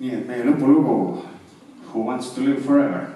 nii et meie lõpulugu Who wants to live forever.